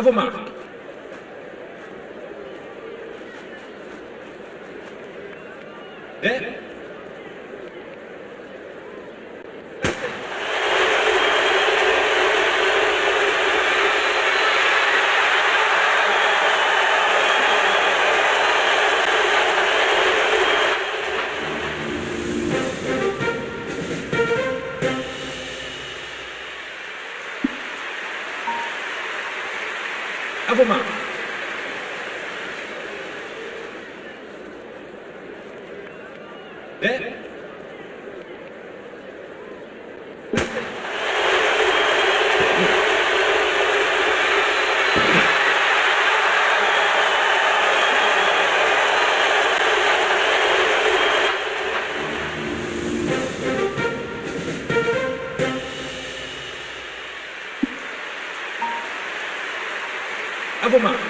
Avomar. 不满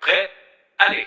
Prêt? Allez.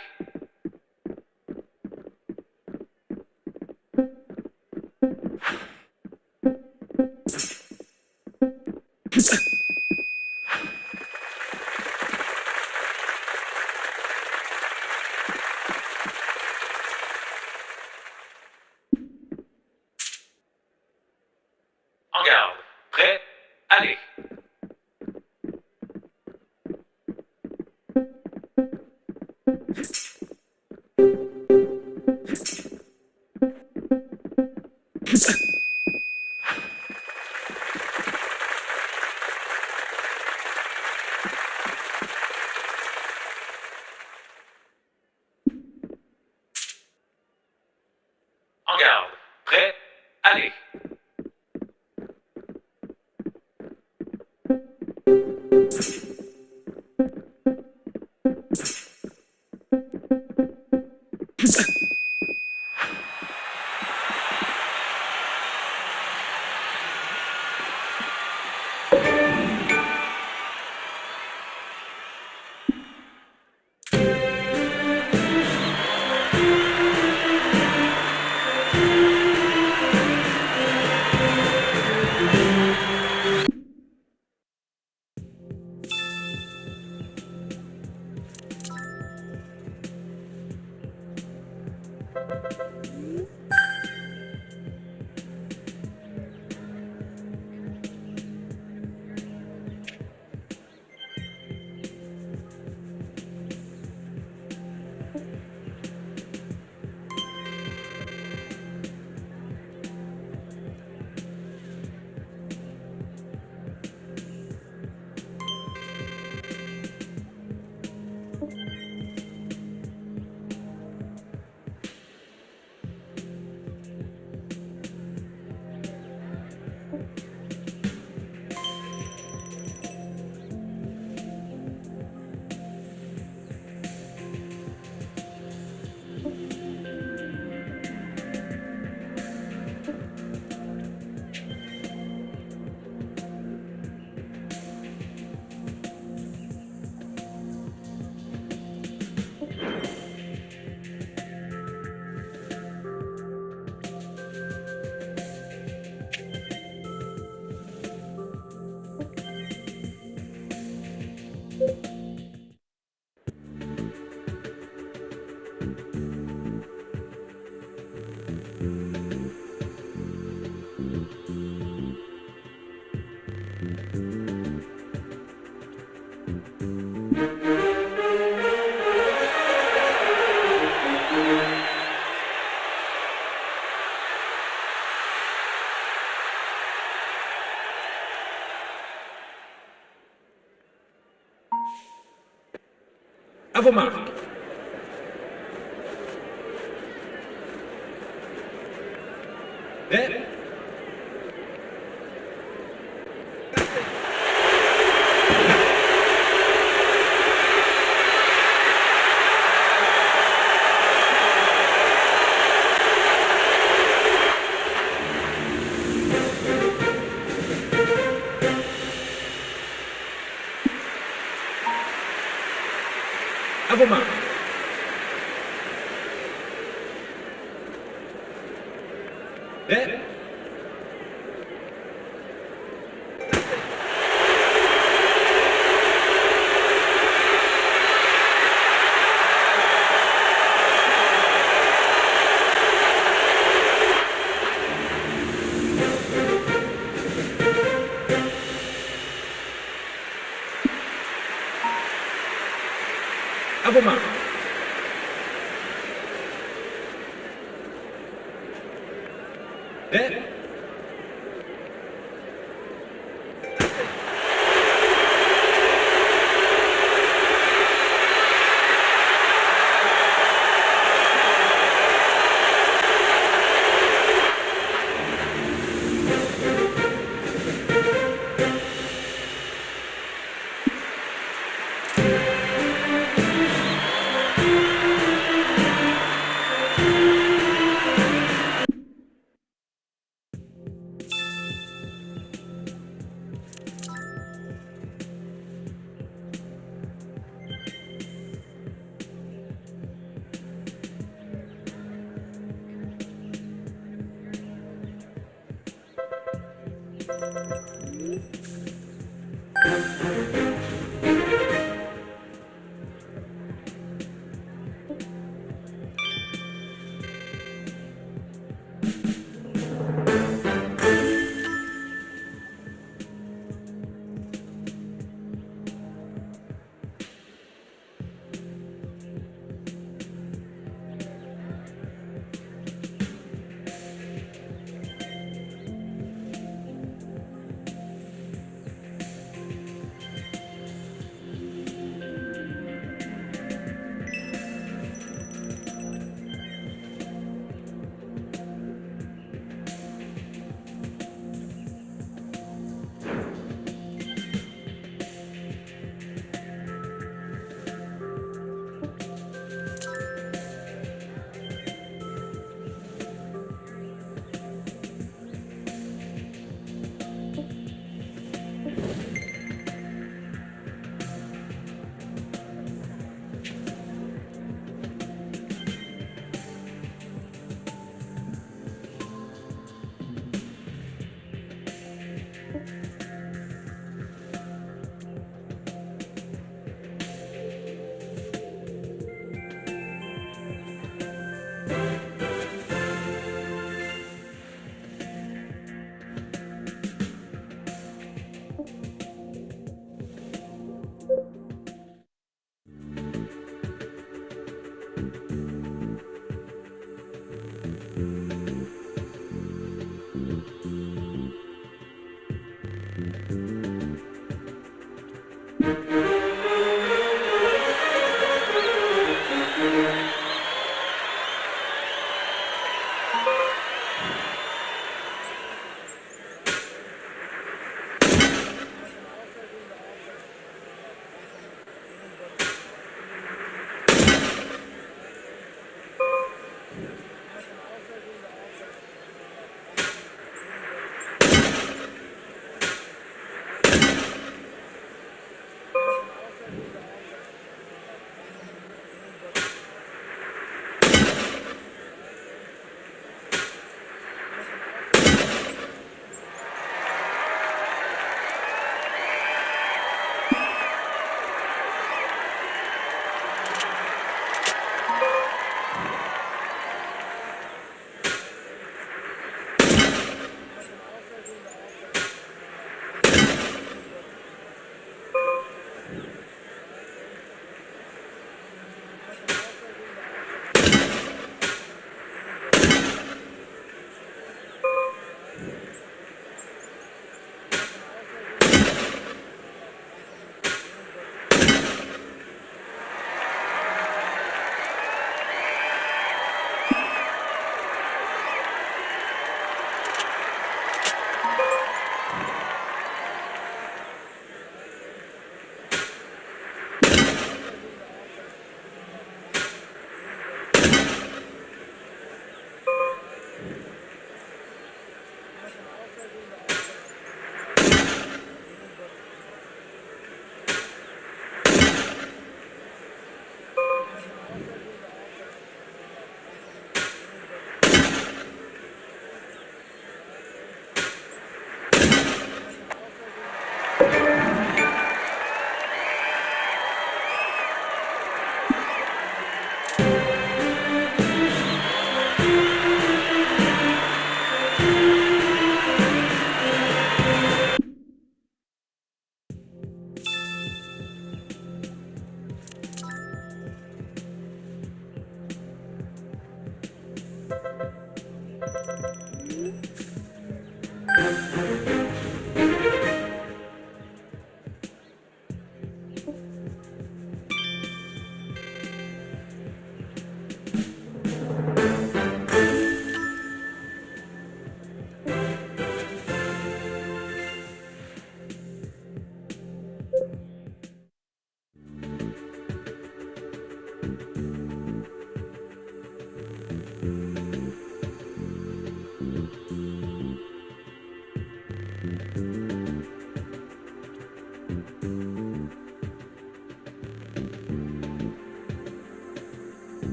À vos À vos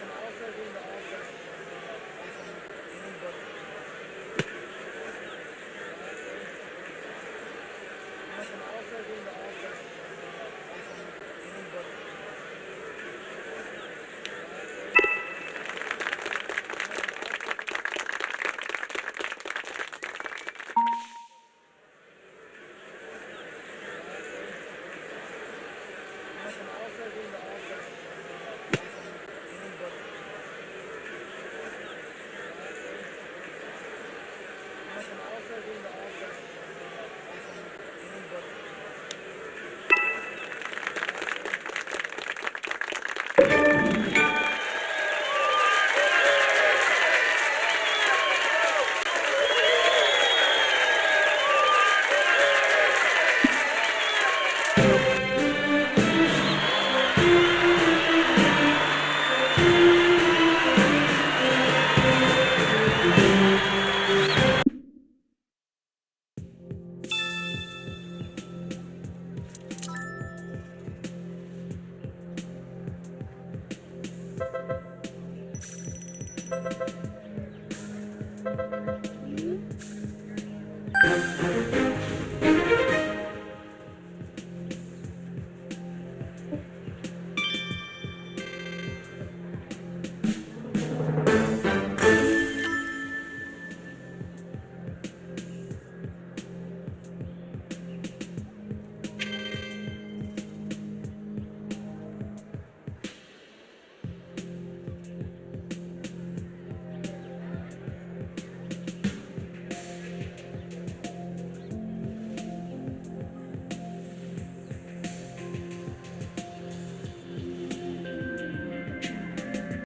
Thank